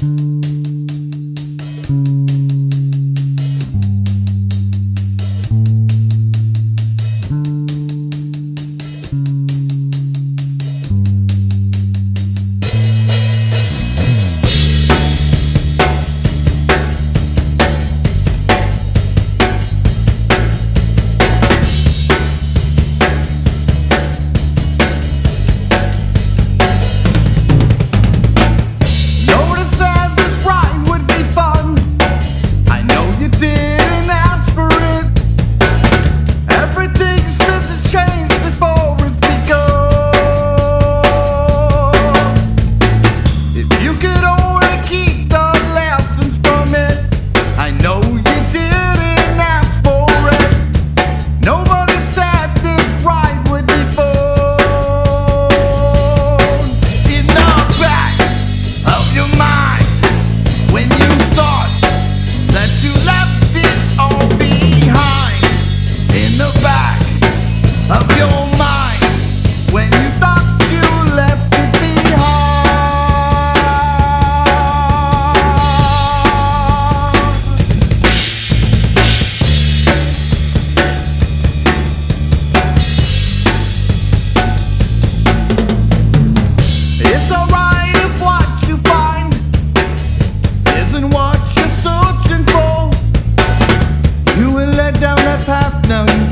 Mm-hmm.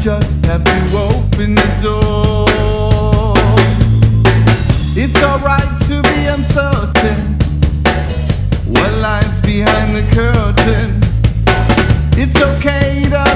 just have to open the door. It's alright to be uncertain. What lies behind the curtain? It's okay to